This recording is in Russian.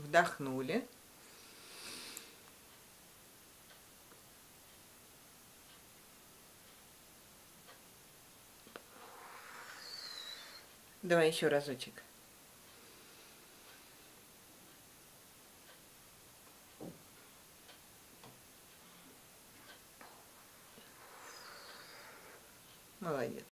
Вдохнули. Давай еще разочек. Молодец.